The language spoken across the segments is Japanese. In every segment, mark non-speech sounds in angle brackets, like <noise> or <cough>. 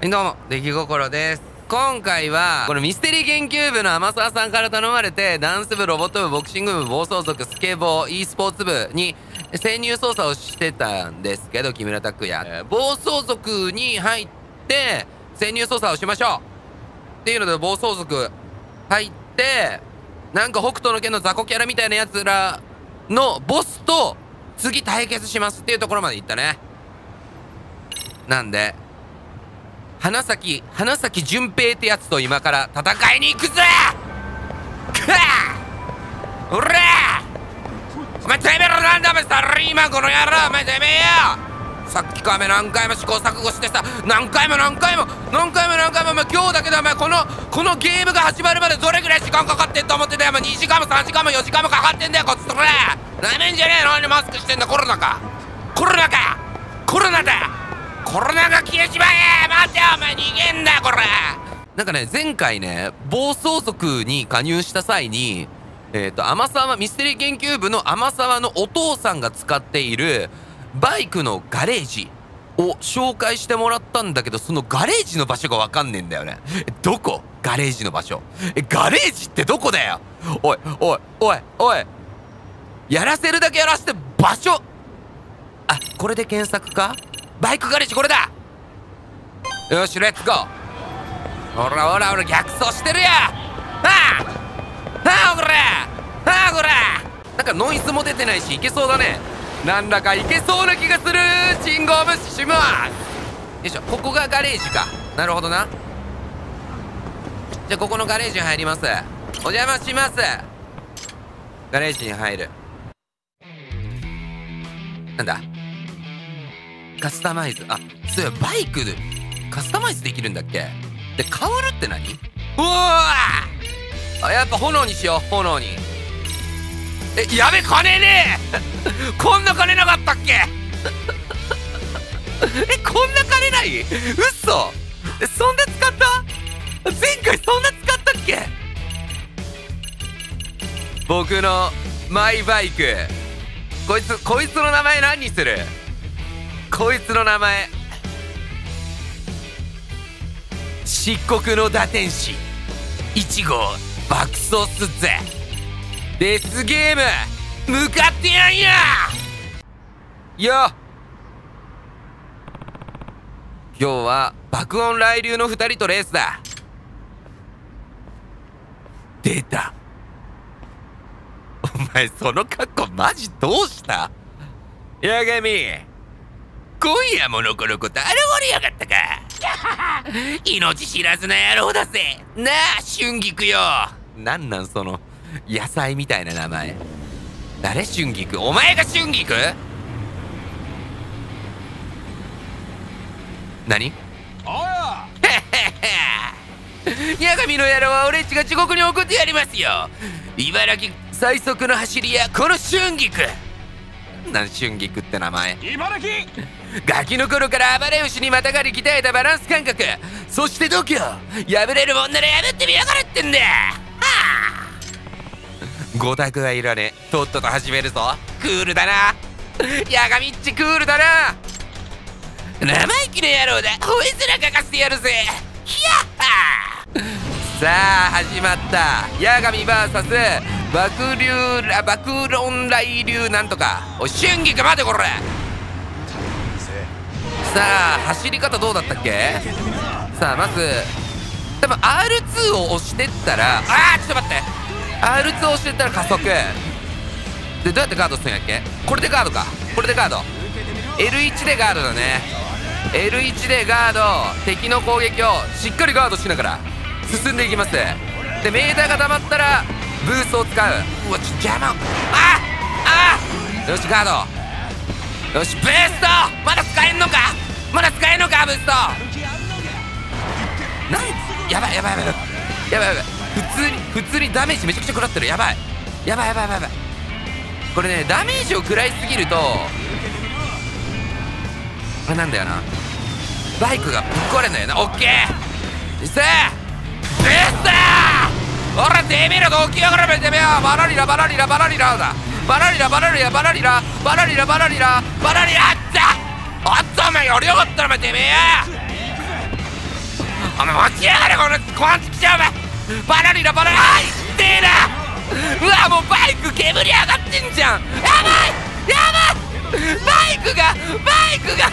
はいどうも、出来心です。今回は、このミステリー研究部の天沢さんから頼まれて、ダンス部、ロボット部、ボクシング部、暴走族、スケボー、e スポーツ部に潜入捜査をしてたんですけど、木村拓哉。えー暴走族に入って、潜入捜査をしましょうっていうので、暴走族入って、なんか北斗の拳の雑魚キャラみたいなやつらのボスと、次対決しますっていうところまで行ったね。なんで、花咲、花咲純平ってやつと今から戦いに行くぜ!くわおらお前てめえらなんだお前サラリーマンこの野郎!お前てめえよ!さっきからお前何回も試行錯誤してさ何回も何回も何回も何回もお前今日だけでお前このこのゲームが始まるまでどれぐらい時間かかってんと思ってたよ。お前2時間も3時間も4時間もかかってんだよこっちとら!なめんじゃねえの？何マスクしてんだ？コロナか。コロナか。コロナだコロナが消えちまえ待てお前逃げんだよこれなんかね前回ね暴走族に加入した際にえっ、と天沢ミステリー研究部の天沢のお父さんが使っているバイクのガレージを紹介してもらったんだけどそのガレージの場所がわかんねえんだよね。どこ？ガレージの場所。えガレージってどこだよ？おいおいおいおい。やらせるだけやらせて場所。あこれで検索か？バイクガレージこれだ。よしレッツゴー。ほらほらほら逆走してるやはあはあこれはあこれなんかノイズも出てないしいけそうだね。なんだかいけそうな気がする。信号無視します。よいしょここがガレージか。なるほどな。じゃあここのガレージに入ります。お邪魔します。ガレージに入る。なんだ？カスタマイズ。あそういえばバイクでカスタマイズできるんだっけ？で変わるって何？うわあやっぱ炎にしよう炎に。えやべ金ねえ！<laughs> こんな金なかったっけ？<laughs> えこんな金ない？嘘！えそんな使った？前回そんな使ったっけ？僕のマイバイク。こいつこいつの名前何にする？こいつの名前。漆黒の打天使。1号爆走すっぜ。デスゲーム。向かってやんや。よ。今日は爆音雷流の2人とレースだ。出た。お前その格好マジどうした？八神今夜ものこのこと現れやがったか。<laughs> 命知らずな野郎だぜ。なあ春菊よ。なんなんその野菜みたいな名前。誰春菊？お前が春菊？何？<laughs> 八神の野郎は俺っちが地獄に送ってやりますよ。茨城最速の走り屋この春菊。なん春菊って名前？茨城ガキの頃から暴れ牛にまたがり鍛えたバランス感覚。そして度胸破れるもんなら破ってみやがれってんだ。はあ。五択がいらねえとっとと始めるぞ。クールだな。ヤガミッチクールだな。生意気な野郎だ。吠え面かかせてやるぜ。ひやっはさあ始まった。ヤガミ VS 爆流ら爆論雷流なんとか。おい春菊待てこれさあ走り方どうだったっけ？さあまず多分 R2 を押してったらあーちょっと待って。R2 を押してったら加速。でどうやってガードするんやっけ？これでガードか。これでガード。L1 でガードだね。L1 でガード。敵の攻撃をしっかりガードしながら進んでいきます。でメーターが溜まったらブースを使う。うわちょ邪魔。ああよしガード。よしブースト。まだ使えんのか。まだ使えんのかブーストなんやばいやばいやばい。やばいやばい。普通に普通にダメージめちゃくちゃ食らってる。やばい。やばいやばいやばい。やばいこれねダメージを食らいすぎるとあれなんだよな。バイクがぶっ壊れんだよな。オッケー。さあブー。スト。ほらてめえらどきやがらめてめえバラリラバラリラバラリラだ。バラリラバラリラバラリラバラリラバラリラバラリラあったあったお前やりやがったなお前てめえお前持ちやがれこのこんちきちゃうお前バラリラバラリあいってえなうわもうバイク煙上がってんじゃんやばいやばいバイクがバイクが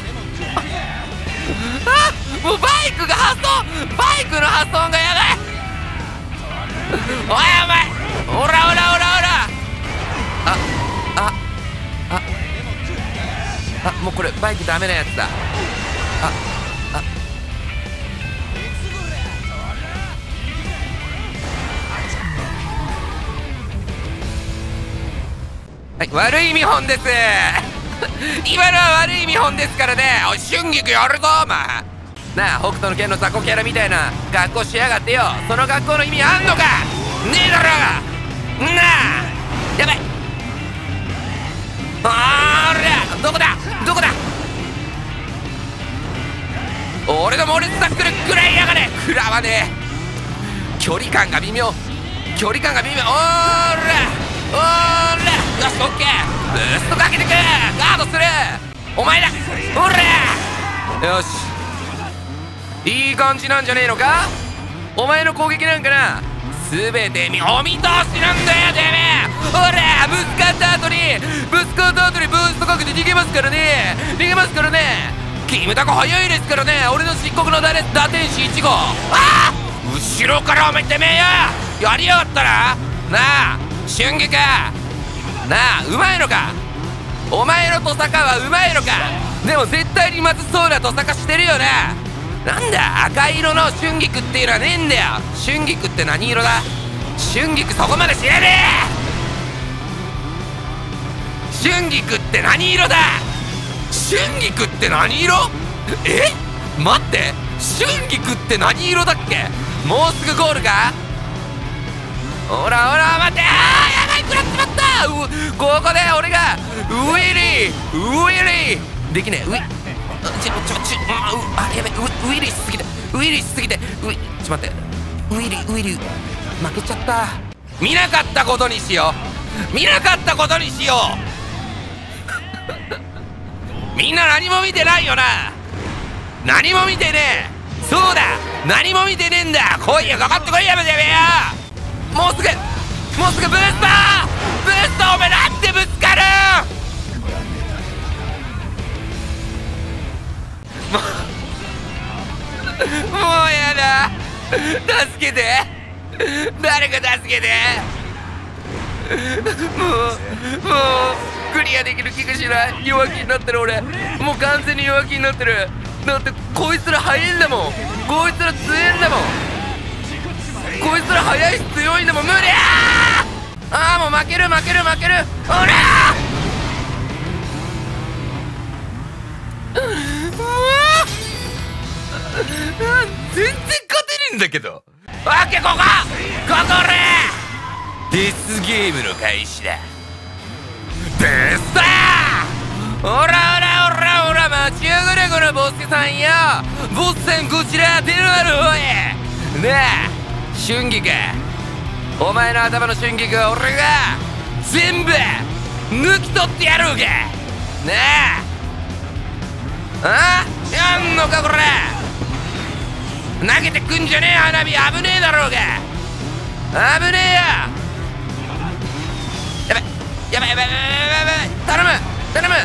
あもうバイクが発送バイクの発送がやばいおいお前おらおらおらおら。ああああもうこれバイクダメなやつだ。ああ。はい悪い見本です。<laughs> 今のは悪い見本ですからね。おい春菊やるぞお前。なあ北斗の拳の雑魚キャラみたいな。学校しやがってよ。その学校の意味あんのか。ねえだろなあ。やばい。あーらどこだ？どこだ？俺の猛烈タックル食らいやがれ！食らわねえ。距離感が微妙。距離感が微妙。おーら！おーら！よしオッケー。ブーストかけてくガードする！お前だ！おら！よし。いい感じなんじゃねえのか？お前の攻撃なんかな？全て見お見通しなんだよてめえ。ほらぶつかった後にぶつかった後にブーストかけて逃げますからね。逃げますからね。キムタコ早いですからね。俺の漆黒の打打天使1号。あ後ろからおめてめえよ。やりやがったななあ春菊。なあうまいのか。お前のトサカはうまいのか。でも絶対にまずそうなトサカしてるよな。なんだ赤色の春菊っていうのはねえんだよ。春菊って何色だ？春菊そこまで知らねえ春菊って何色だ？春菊って何色？え？待って春菊って何色だっけ？もうすぐゴールか？ほらほら待って！あーやばい食らっちまった！ここで俺がウィリーウィリー！できねえ。ウィちょちょちょあうあやべウウィリーしすぎてウィリーしすぎて。ウィちょっと待って。ウィリーウィリー負けちゃった見なかったことにしよう見なかったことにしようみんな何も見て。ないよな何も見て。ねえそうだ何も見て。ねえんだ来いよかかって。こいやめて。めえよもうすぐもうすぐブースターブースターお前なんでぶつかるもうやだ。助けて。誰か助けて。もうもうクリアできる気がしない。弱気になってる俺。もう完全に弱気になってる。だってこいつら速いんだもん。こいつら強いんだもん。こいつら速いし強いんだもん。無理あー。あーもう負ける負ける負ける。ほらうわ全然勝てねえんだけど。オッケーここここれデスゲームの開始だ。デスターオラオラオラオラ待ちやがれこのボスケさんよ。ボスさんこちら出るわるおい。なあ春菊。お前の頭の春菊は俺が全部抜き取ってやろうかなああやんのかこれ。投げてくんじゃねえ花火。危ねえだろうが。危ねえややばいやばいやばいやばいやばい頼む頼む。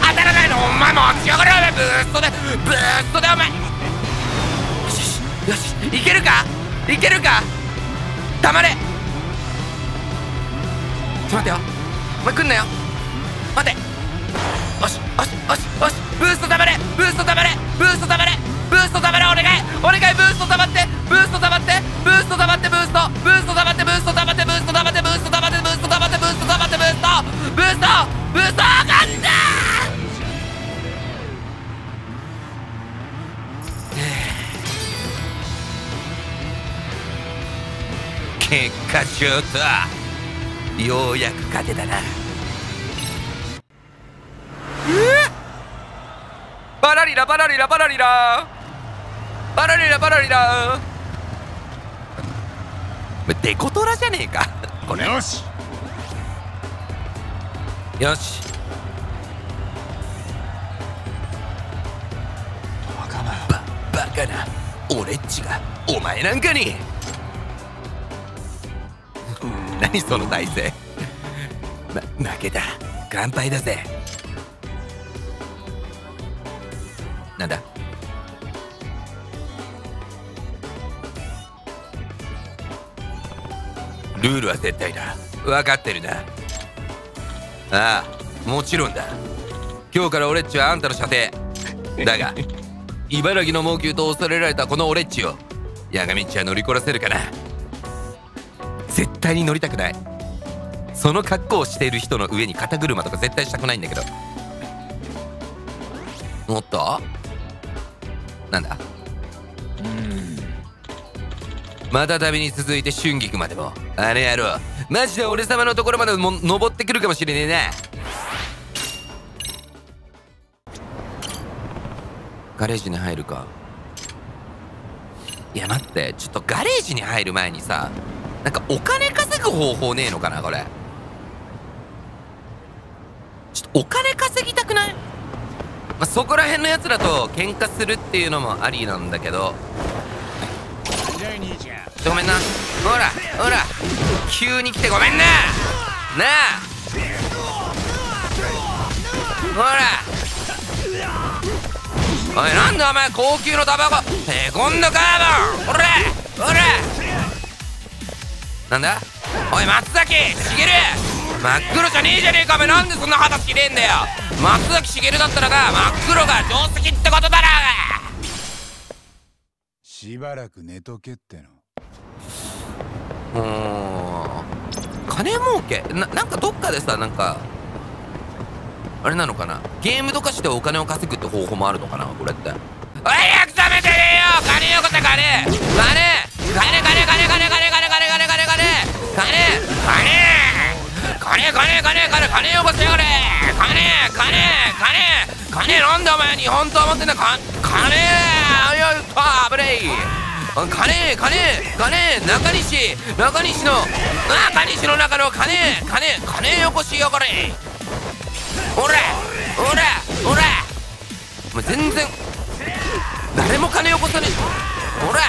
当たらないの。お前持ち上がれお前ブーストでブーストでお前。よしよしよし。いけるか？いけるか？黙れ。ちょっと待ってよ。お前来んなよ。待て。よしよしよしよし。ブースト黙れブースト黙れブースト黙れブースト黙れお願いお願いブースト黙ってブースト黙ってブースト黙ってブーストブースト黙ってブースト黙ってブースト黙ってブースト黙ってブースト黙ってブースト黙ってブーストブーストブーストあかんだ結果ちょっとようやく勝てたなバラリラバラリラバラリラ。バラリラバラリラ。デコトラじゃねえか。これ。よし。よし。バカな。ババカな。俺っちがお前なんかに。何その体勢。ま負けた。乾杯だぜなんだ？ルールは絶対だ。分かってるな。ああもちろんだ。今日から俺っちはあんたの射程。だが <laughs> 茨城の猛牛と恐れられたこの俺っちを八神っちは乗りこらせるかな。絶対に乗りたくない。その格好をしている人の上に肩車とか絶対したくないんだけど。もっと？なんだ？また旅に続いて春菊までも。あれやろうマジで俺様のところまでも登ってくるかもしれねえな。ガレージに入るか。いや待って。ちょっとガレージに入る前にさなんかお金稼ぐ方法ねえのかなこれ。ちょっとお金稼ぎたくない、まあ、そこら辺のやつらと喧嘩するっていうのもありなんだけど。ごめんな。ほらほら。急に来てごめんな。なあ。ほら。おいなんだお前高級のタバコ。へこんだカーボンほらほら。なんだ？おい松崎しげる真っ黒じゃねえじゃねえかお前。なんでそんな肌きれえんだよ。松崎しげるだったらな真っ黒が定石ってことだなしばらく寝とけっての。うーん金儲け？ななんかどっかでさなんかあれなのかな？ゲームとかしてお金を稼ぐって方法もあるのかな？これって。おい早く食べてねえよ！金よこせ金！金！金！金！金！金！金！金！金！金！金！金！金！金！金！金！金！金！金！よこせよれ金金金金なんだお前日本刀持ってんだ金金よっと危ねえ金金金中西中西の中西の中の金金金よこしよこれ。ほらほらほら全然誰も金よこさねえ。ほら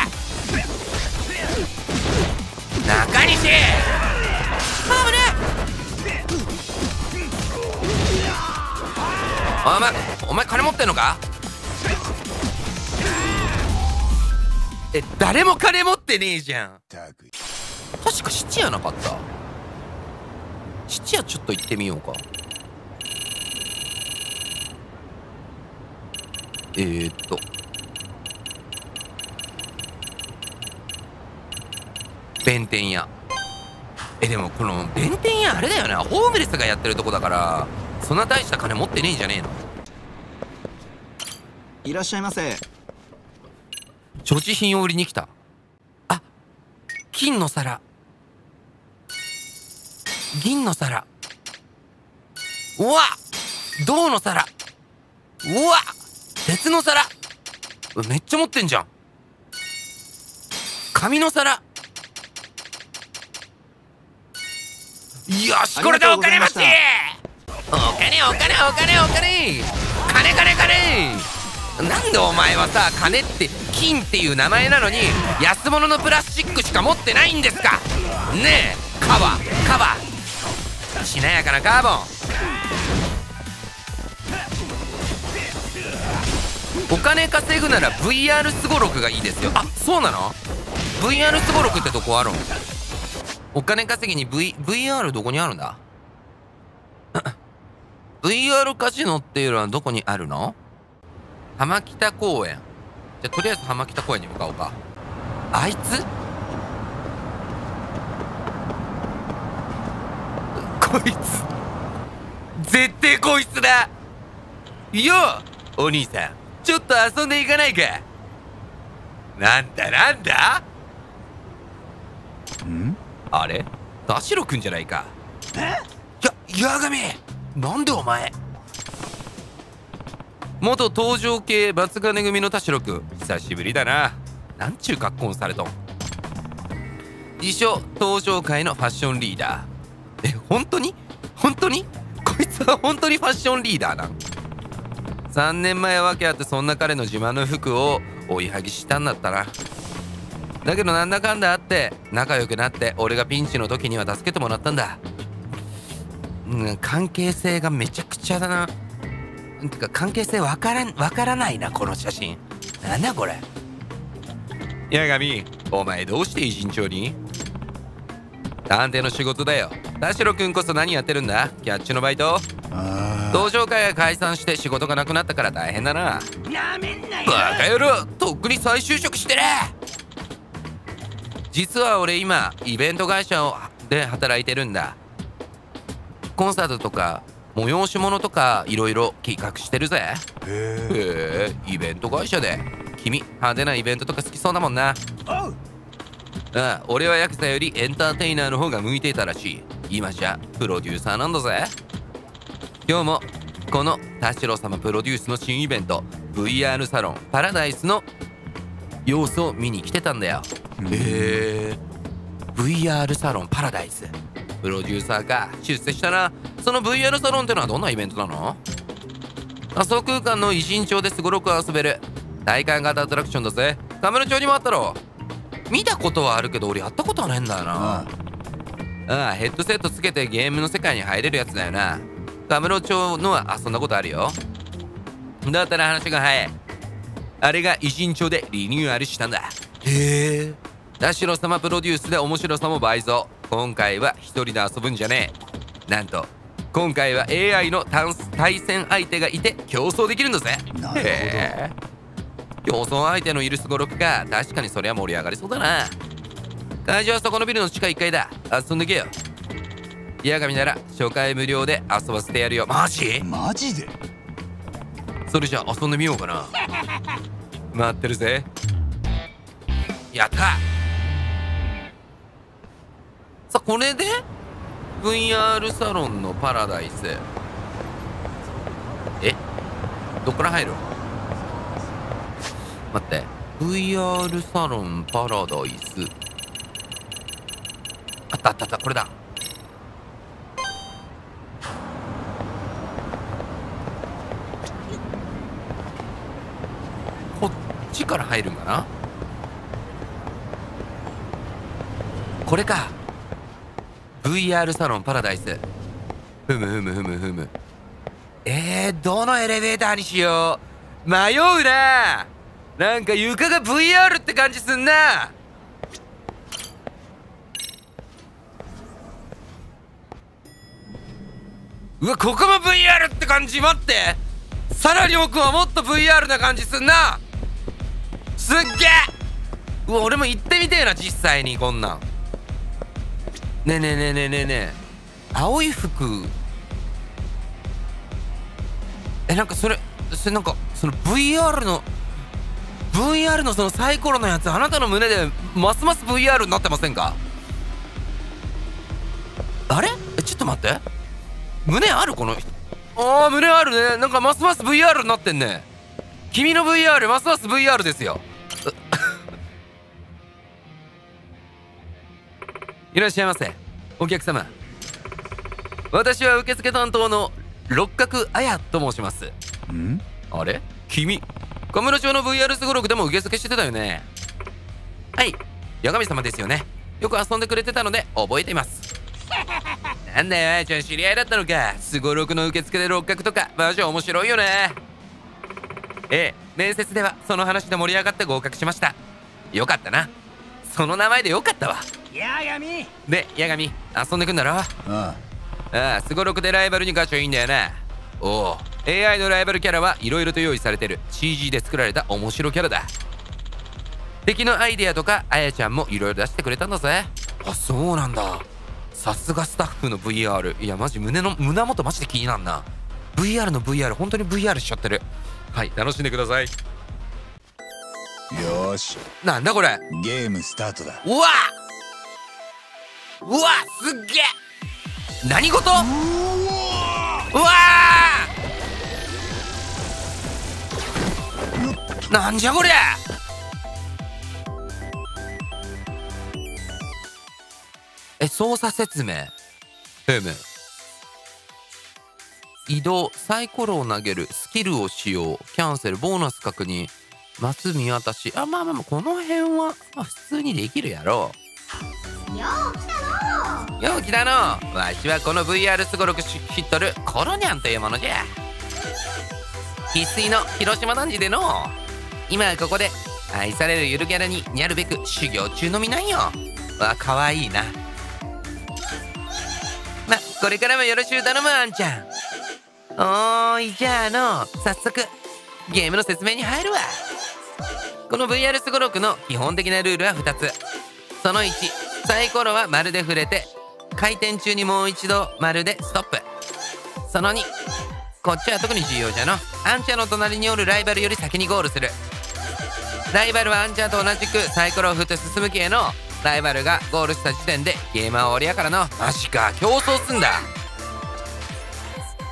中西。危ねお前お前金持ってんのか？え誰も金持ってねえじゃん。確か質屋なかった。質屋ちょっと行ってみようか。えー、っと。弁天屋。えでもこの弁天屋あれだよなホームレスがやってるとこだからそんな大した金持ってねえんじゃねえの。いらっしゃいませ。所持品を売りに来た。あ金の皿。銀の皿。うわ銅の皿。うわ鉄の皿。めっちゃ持ってんじゃん。紙の皿。よしこれでお金持ち！お金お金お金お金。金金金。なんでお前はさ金って金っていう名前なのに安物のプラスチックしか持ってないんですか？ねえカバカバしなやかなカーボン。お金稼ぐなら VR すごろくがいいですよ。あそうなの？VR すごろくってとこあるん？お金稼ぎに、v、VR どこにあるんだ？VR カジノっていうのはどこにあるの？浜北公園。じゃあとりあえず浜北公園に向かおうか。あいつ？こいつ。絶対こいつだ。ようお兄さん。ちょっと遊んでいかないか。なんだなんだ？ん？あれ？田代くんじゃないか。や八神なんでお前？元登場系バツ金組の田代くん。久しぶりだな。なんちゅう格好されとん。自称登場界のファッションリーダー。え本当に？本当に？こいつは本当にファッションリーダーなん？3年前は訳あってそんな彼の自慢の服を追いはぎしたんだったな。だけどなんだかんだあって仲良くなって俺がピンチの時には助けてもらったんだ。うん関係性がめちゃくちゃだな。てか関係性わからんわからないなこの写真。なんだこれ。八神。お前どうして偉人帳に？探偵の仕事だよ。田代君こそ何やってるんだ？キャッチのバイト？あ同窓会が解散して仕事がなくなったから大変だな。なめんなよ。バカ野郎とっくに再就職してる。実は俺今イベント会社をで働いてるんだコンサートとか催し物とかいろいろ企画してるぜ。へえイベント会社で。君派手なイベントとか好きそうだもんな。ああ俺はヤクザよりエンターテイナーの方が向いていたらしい。今じゃプロデューサーなんだぜ。今日もこの田代様プロデュースの新イベント VR サロンパラダイスの様子を見に来てたんだよ。へえ VR サロンパラダイスプロデューサーか出世したなその VR サロンってのはどんなイベントなの？仮想空間の偉人帳ですごろく遊べる。体感型アトラクションだぜ。カムロ町にもあったろ見たことはあるけど俺やったことはないんだよな。あああヘッドセットつけてゲームの世界に入れるやつだよな。カムロ町のは遊んだことあるよ。だったら話が。早い。あれが偉人帳でリニューアルしたんだ。へえ田代様プロデュースで面白さも倍増今回は一人で遊ぶんじゃねえ。なんと今回は AI の対対戦相手がいて競争できるんだぜ。なるほど。競争相手のいるすごろくか。確かにそりゃ盛り上がりそうだな。会場はそこのビルの地下1階だ。遊んでけよ。八神なら初回無料で遊ばせてやるよ。マジ？マジで？それじゃあ遊んでみようかな。待ってるぜ。やったこれで？VR サロンのパラダイス。え？どっから入る？待って。VR サロンパラダイス。あったあったあった。これだ。こっちから入るんかな？これか。VR サロンパラダイス。ふむふむふむふむ。えー、どのエレベーターにしよう。迷うな。なんか床が VR って感じすんな。うわここも VR って感じ？待って。さらに奥はもっと VR な感じすんな。すっげえうわ俺も行ってみてえな実際に。こんなん。ねえねえねえねえねえね青い服。えなんかそれそれなんかその VR の VR のそのサイコロのやつあなたの胸でますます VR になってませんか？あれ？えちょっと待って。胸あるこの人。ああ胸あるね。なんかますます VR になってんね。君の VR ますます VR ですよ。いらっしゃいませ。お客様。私は受付担当の六角綾と申します。ん？あれ？君。小室町の VR すごろくでも受付してたよね。はい。八神様ですよね。よく遊んでくれてたので覚えています。<laughs> なんだよあやちゃん知り合いだったのか。すごろくの受付で六角とか。マジ面白いよね。ええ。面接ではその話で盛り上がって合格しました。よかったなその名前でよかったわ。八神で八神遊んでくんだろ？あああすごろくでライバルにガチョいいんだよなおお AI のライバルキャラはいろいろと用意されてる。CG で作られた面白キャラだ。敵のアイデアとかあやちゃんもいろいろ出してくれたんだぜ。あそうなんだ。さすがスタッフの VR いやマジ胸の胸元マジで気になんな。VR の VR 本当に VR しちゃってる。はい楽しんでくださいし。なんだこれ？ゲームスタートだ。うわ。うわすっげえ。何事？うわなんじゃこりゃえ操作説明？ふむ移動サイコロを投げるスキルを使用。キャンセルボーナス確認マス見渡し。あまあまあまあこの辺は、まあ、普通にできるやろ。うよう来たのよう来たのわしはこの VR すごろく知っとるコロニャンというものじゃ。生粋の広島男児での。今はここで愛されるゆるキャラににゃるべく修行中の身なんよ。わかわいいな。まこれからもよろしゅう頼むあんちゃん。おーいじゃあの早速ゲームの説明に入るわ。この VR すごろくの基本的なルールは2つ。その1サイコロは丸で触れて回転中にもう一度丸でストップ。その2こっちは特に重要じゃのアンチャの隣におるライバルより先にゴールする。ライバルはアンチャと同じくサイコロを振って進む系のライバルがゴールした時点でゲームは終わりやからのマジか競争すんだ。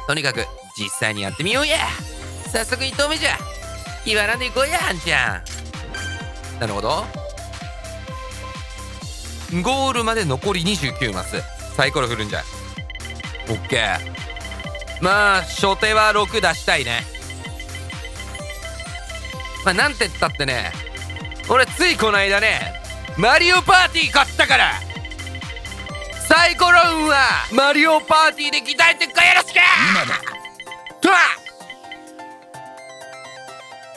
とにかく実際にやってみようや。早速1投目じゃ。気張らんでいこうやあんちゃん。なるほど。ゴールまで残り29マス。サイコロ振るんじゃ。オッケー。まあ初手は6出したいね。まあなんて言ったってね。俺ついこの間ねマリオパーティー買ったから。サイコロ運はマリオパーティーで鍛えてっかよろしく。今だ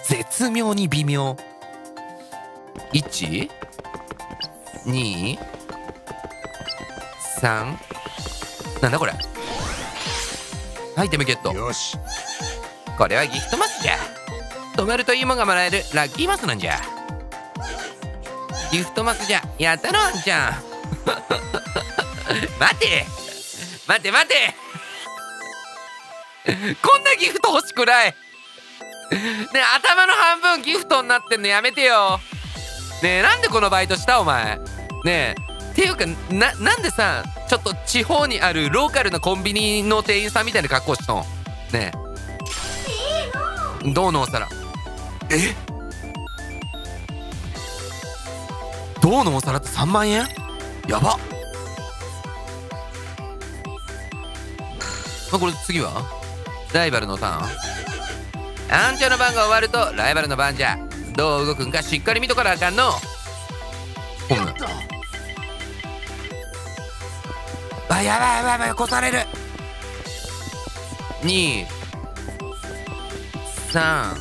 絶妙に微妙。1 2 3なんだこれ？アイテムゲット。よし。これはギフトマスじゃ。止めるといいもんがもらえる。ラッキーマスなんじゃ。ギフトマスじゃ。やったのあんちゃん。<laughs> 待て。待て待て。こんなギフト欲しくない <laughs> ねえ頭の半分ギフトになってんのやめてよ。ねえなんでこのバイトしたお前。ねえっていうかななんでさちょっと地方にあるローカルなコンビニの店員さんみたいな格好しとん？ねえ。銅のお皿。え？銅のお皿って3万円？やば。っあこれ次は？ライバルのターン？アンチャの番が終わるとライバルの番じゃ。どう動くんかしっかり見とかなあかんの。ほんあやばいやばいやばい越される。2 3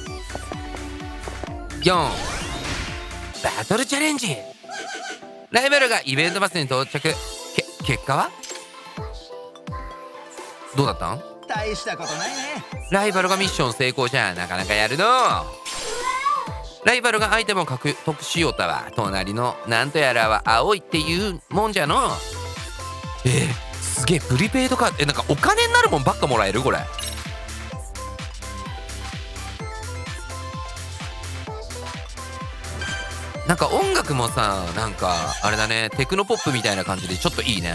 4バトルチャレンジ。ライバルがイベントバスに到着。け結果は？どうだったん？大したことないね。ライバルがミッション成功じゃなかなかやるの。ライバルがアイテムを獲得しようたわ隣のなんとやらは青いっていうもんじゃの。えー、すげえプリペイドカード。えなんかお金になるもんばっかもらえるこれ。なんか音楽もさなんかあれだねテクノポップみたいな感じでちょっといいね。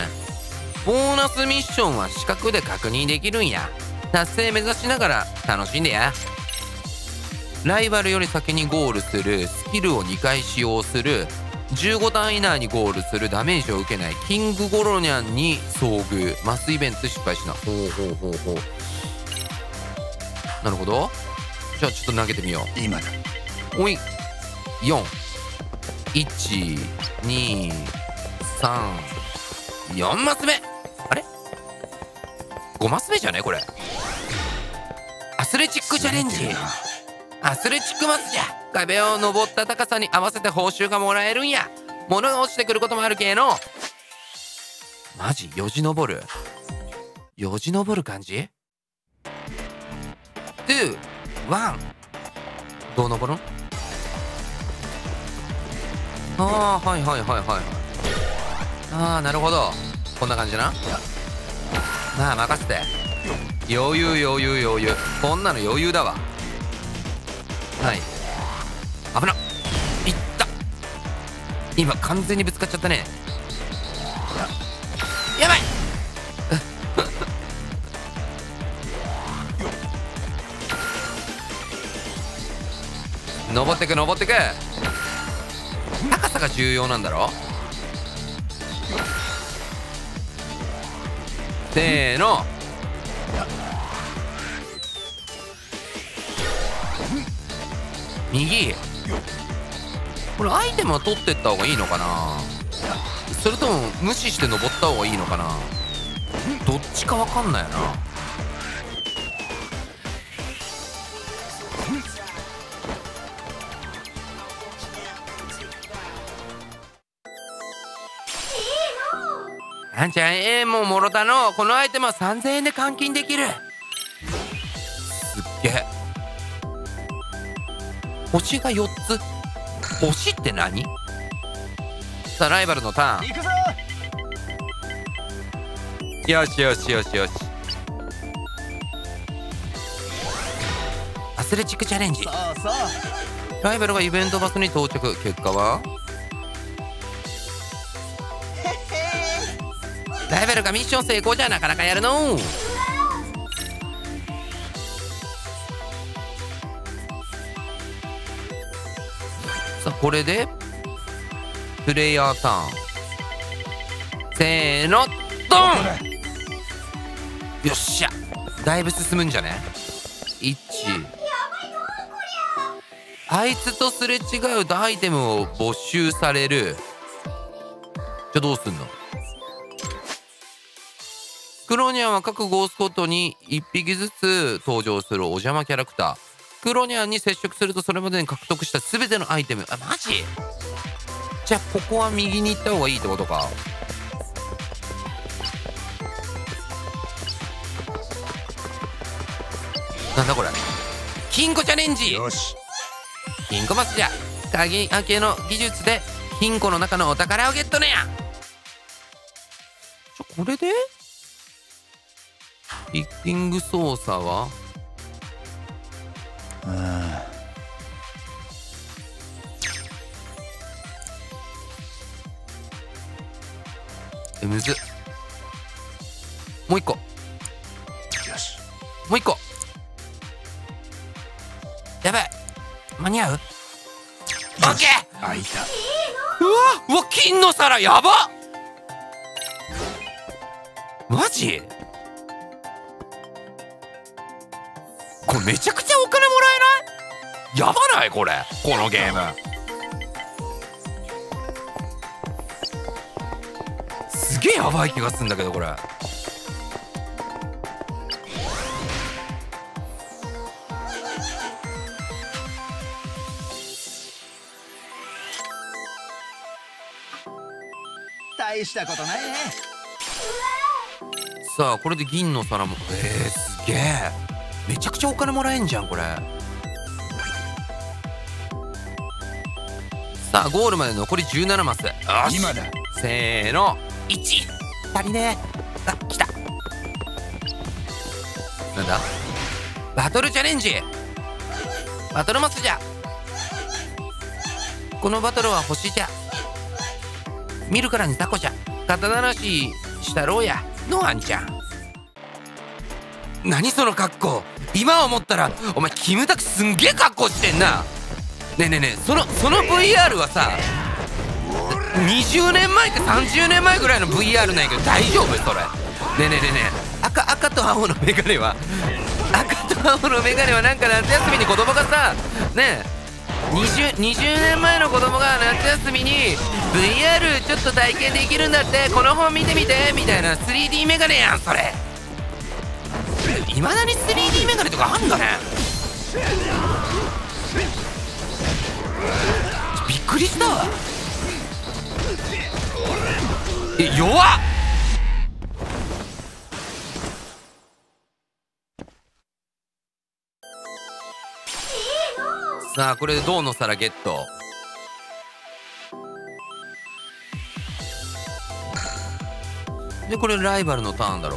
ボーナスミッションは視覚で確認できるんや。達成目指しながら楽しんでや。ライバルより先にゴールするスキルを2回使用する。15ターン以内にゴールするダメージを受けないキングゴロニャンに遭遇。マスイベント失敗しな。ほうほうほうほう。なるほど。じゃあちょっと投げてみよ今だ。うおい。4 1 2 3 4マス目あれ？5マス目じゃね？これ。アスレチックチャレンジ。アスレチックマスじゃ。壁を登った高さに合わせて報酬がもらえるんや。物が落ちてくることもあるけの。マジよじ登る？よじ登る感じ ?2 1どう登るん？ああはいはいはいはいああなるほど。こんな感じな？まあ任せて。余裕余裕余裕。こんなの余裕だわ。はい。危ないった。今完全にぶつかっちゃったね。やばい。<laughs> 登ってく登ってく。高さが重要なんだろ？せーの。右。これアイテムは取ってった方がいいのかな？それとも無視して登った方がいいのかな？どっちか分かんないよな。あんちゃんええもうもろたの。このアイテムは3000円で換金できる。すっげえ。星が4つ。星って何？さあライバルのターン。行くぞ。よしよしよしよし。アスレチックチャレンジ。そうそうライバルがイベントバスに到着。結果は？ライバルがミッション成功じゃなかなかやるの。さあこれでプレイヤーターン。せーのドン！よっしゃ。だいぶ進むんじゃね？1あいつとすれ違うとアイテムを没収される。じゃあどうすんの？クロニャンは各ゴースポットに1匹ずつ登場するお邪魔キャラクター。クロニャンに接触するとそれまでに獲得した全てのアイテム。あマジ？じゃあここは右に行った方がいいってことか。なんだこれ？金庫チャレンジ。よし。金庫マスじゃ鍵開けの技術で金庫の中のお宝をゲットねや。これで？ピッキング操作は？あえむず。っもう一個。よし。もう一個。やばい間に合う？オッケー！開いた。うわうわ金の皿やばっ！マジ？これめちゃくちゃお金もらえない？やばないこれこのゲーム。すげえやばい気がするんだけどこれ。大したことないね。さあこれで銀の皿も。えー、すげえめちゃくちゃお金もらえんじゃんこれ。さあゴールまで残り17マス。よし。今だ。せーの。1足りねえ。あ来た。なんだ？バトルチャレンジ。バトルマスじゃ。このバトルは星じゃ。見るからにタコじゃ。刀なししたろうや。のあんちゃん。何その格好今思ったらお前キムタクすんげえ格好してんな。ねえねえねえそのその VR はさ20年前か30年前ぐらいの VR なんやけど大丈夫？それ。ねえねえねえねえ赤赤と青のメガネは赤と青のメガネはなんか夏休みに子供がさねえ 20, 20年前の子供が夏休みに VR ちょっと体験できるんだってこの本見てみてみたいな 3D メガネやんそれ。いまだに 3D メガネとかあんだね。びっくりした。わえ弱っ。さあこれで銅の皿ゲット。でこれライバルのターンだろ。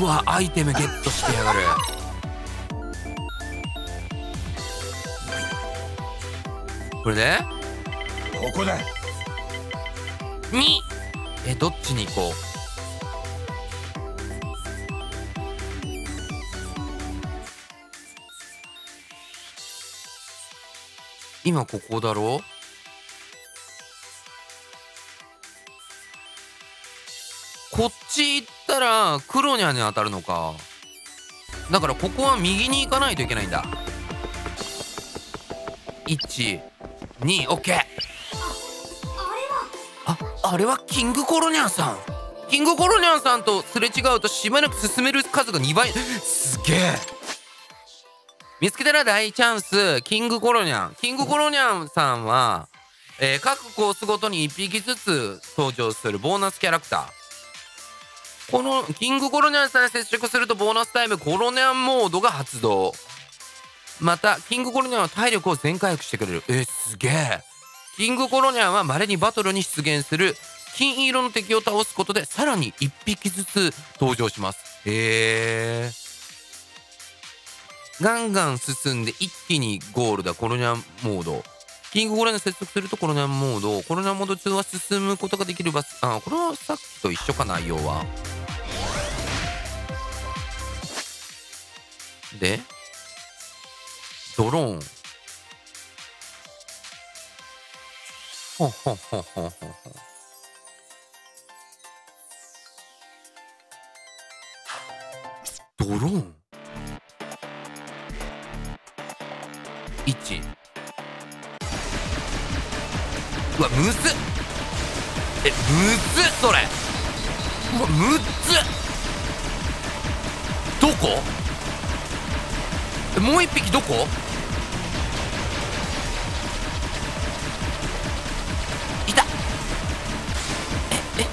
うわアイテムゲットしてやがる。これで？ここだ。2えどっちに行こう？今ここだろ？こっち？行ったらクロニャに当たるのか。だからここは右に行かないといけないんだ。1 2オッケー。ああれはキングコロニャンさん。キングコロニャンさんとすれ違うとしばらく進める数が2倍。すげえ。見つけたら大チャンス。キングコロニャン。キングコロニャンさんは、えー各コースごとに1匹ずつ登場するボーナスキャラクター。このキングコロニャンさんに接触するとボーナスタイムコロニャンモードが発動。またキングコロニャンは体力を全回復してくれる。えすげえ。キングコロニャンは稀にバトルに出現する。金色の敵を倒すことでさらに1匹ずつ登場します。へえガンガン進んで一気にゴールだ。コロニャンモード。キングコロニャン接続するとコロニャンモード。コロニャンモード2は進むことができるバスあこれはさっきと一緒か内容は。でドローン。ほっほっほっほっほっほんドローン。1うわむずっ。えむずっそれ。うわむずっ。どこ？もう一匹どこ？いた。えええ。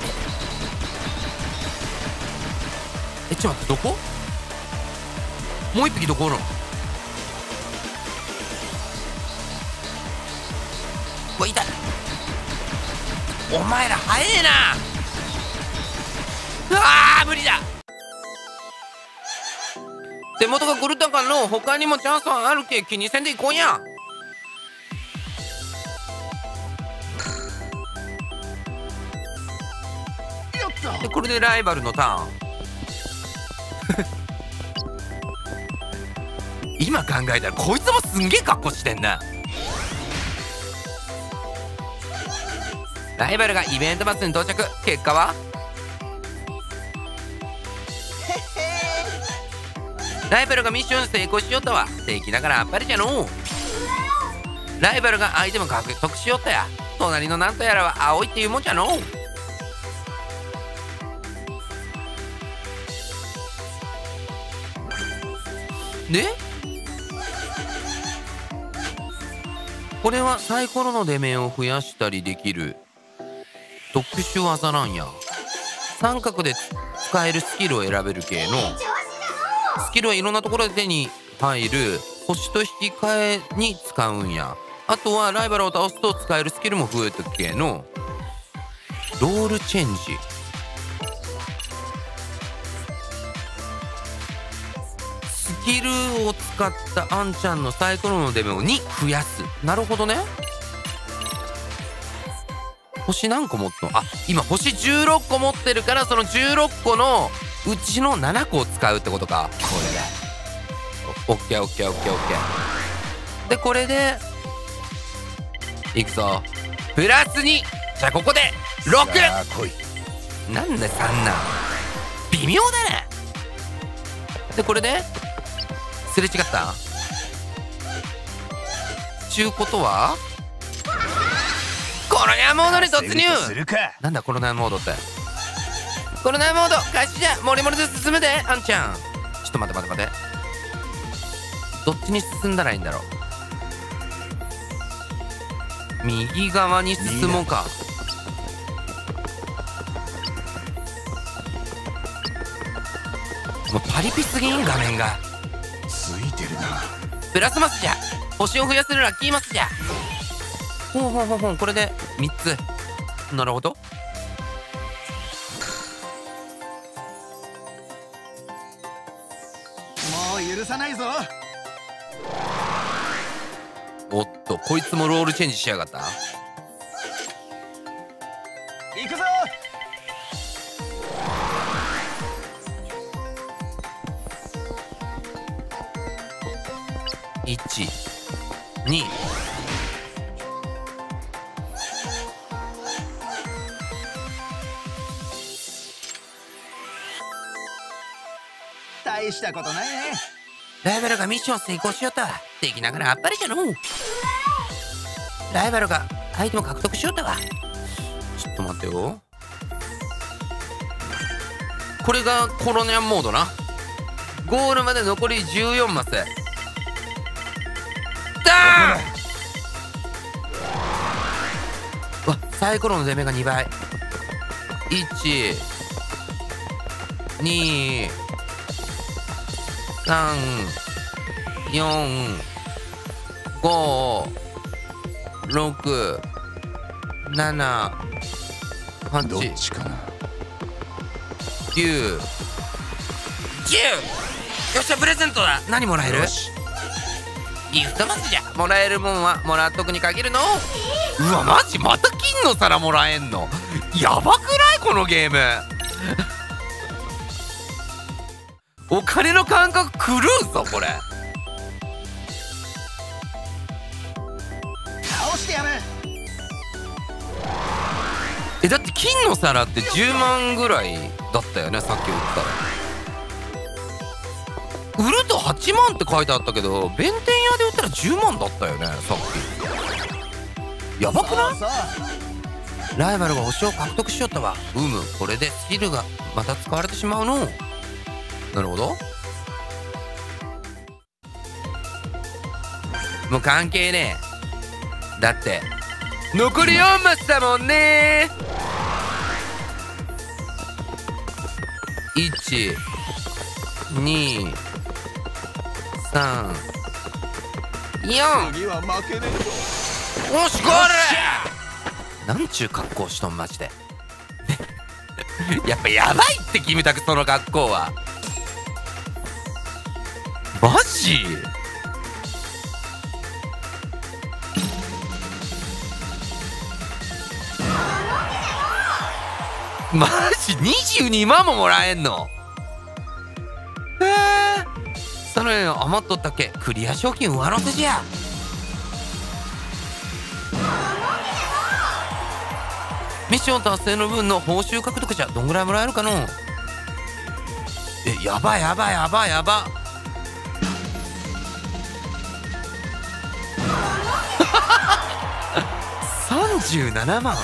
えちょっと待ってどこ？もう一匹どこおるの？うわ痛いお前ら早えな。うわー無理だ。手元が狂ったかの他にもチャンスはあるけ気にせんでいこうや。でこれでライバルのターン。<laughs> 今考えたらこいつもすんげえ格好してんな。ライバルがイベントバスに到着。結果は？ライバルがミッション成功しよったわ敵だからあっぱれじゃのう。ライバルがアイテム獲得しよったや。隣のなんとやらは青いっていうもんじゃのう。でこれはサイコロの出目を増やしたりできる。特殊技なんや。三角で使えるスキルを選べる系の。スキルはいろんなところで手に入る星と引き換えに使うんや。あとはライバルを倒すと使えるスキルも増えてく系の。ロールチェンジ。スキルを使ったアンちゃんのサイコロの出目を2増やす。なるほどね。星何個持っとん？あ今星16個持ってるからその16個のうちの7個を使うってことか。これでオッケーオッケーオッケーオッケー。でこれでいくぞ。プラス2じゃあここでさあ来い。6なんで3なん微妙だね。でこれですれ違った？ちゅうことはコロニャモードに突入。るか。なんだコロナモードって？コロナモード開始じゃモリモリで進むであんちゃん。ちょっと待って待って待って。どっちに進んだらいいんだろう。右側に進もうか。もうパリピすぎん？画面が。ついてるな。プラスマスじゃ。星を増やせるラッキーマスじゃ。ほうほうほうほう。これで3つ。なるほどとこいつもロールチェンジしやがった。行くぞ！12大したことないね。ライバルがミッション成功しよったわ敵ながらあっぱれじゃのうライバルがアイテム獲得しよったわちょっと待ってよ。これがコロニャンモードな。ゴールまで残り14マス。ダーン！わサイコロの出目が2倍。1 2 3 4 5 6 7 8どっちかな？9 10よっしゃプレゼントだ。何もらえる？ギフトマスじゃもらえるもんはもらっとくに限るの。うわマジ？また金の皿もらえんの？やばくない？このゲーム。お金の感覚狂うぞこれ金の皿って10万ぐらいだったよねさっき売った。ら売ると8万って書いてあったけど弁天屋で売ったら10万だったよねさっき。やばくない？ライバルが星を獲得しよったわうむこれでスキルがまた使われてしまうの。なるほど。もう関係ねえ。だって残り4マスだもんね。1 2 3 4次は負けねえぞおしこれなんちゅう格好しとんマジで。<laughs> やっぱやばいってキムタクその格好は。マジ？マジ？22万ももらえんの？へえその余っとったっけ。クリア賞金上乗せじゃ。ミッション達成の分の報酬獲得じゃどんぐらいもらえるかの？えやばいやばいやばいやば。<laughs> 37万。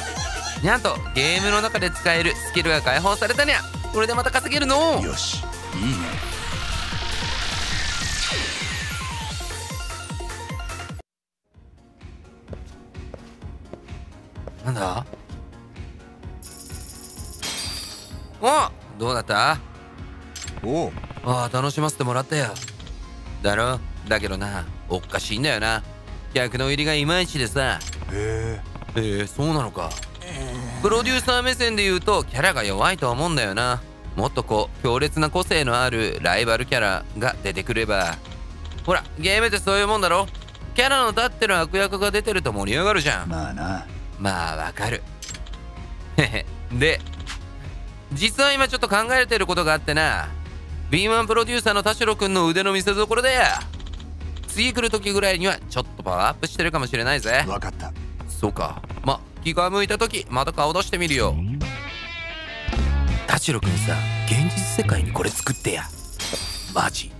なんとゲームの中で使えるスキルが解放されたにゃ。これでまた稼げるの。よしいいね。なんだ？おどうだった？おう。ああ楽しませてもらったよ。だろ？だけどなおっかしいんだよな。客の入りがいまいちでさ。へえー、そうなのかプロデューサー目線で言うとキャラが弱いとは思うんだよな。もっとこう強烈な個性のあるライバルキャラが出てくれば。ほらゲームってそういうもんだろ。キャラの立ってる悪役が出てると盛り上がるじゃん。まあな。まあわかる。へへ。で実は今ちょっと考えてることがあってな。B1 プロデューサーの田代くんの腕の見せ所だよ。次来る時ぐらいにはちょっとパワーアップしてるかもしれないぜ。わかった。そうか。ま気が向いた時また顔出してみるよ。田代くんさ現実世界にこれ作ってや。マジ